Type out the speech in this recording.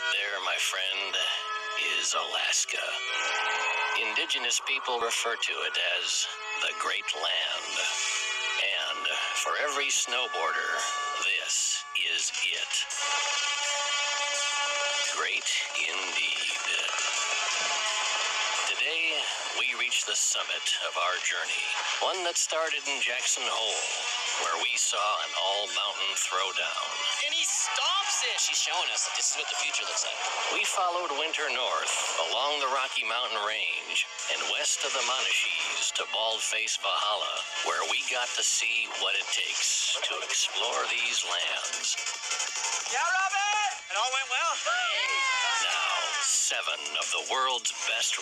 There, my friend, is Alaska. Indigenous people refer to it as the Great Land. And for every snowboarder, this is it. Great indeed. Today, we reach the summit of our journey, one that started in Jackson Hole, where we saw an all mountain throwdown. And he stomps She's showing us that this is what the future looks like. We followed winter north along the Rocky Mountain Range and west of the Monashees to Baldface Valhalla, where we got to see what it takes to explore these lands. Yeah, Robin! It all went well. Now, seven of the world's best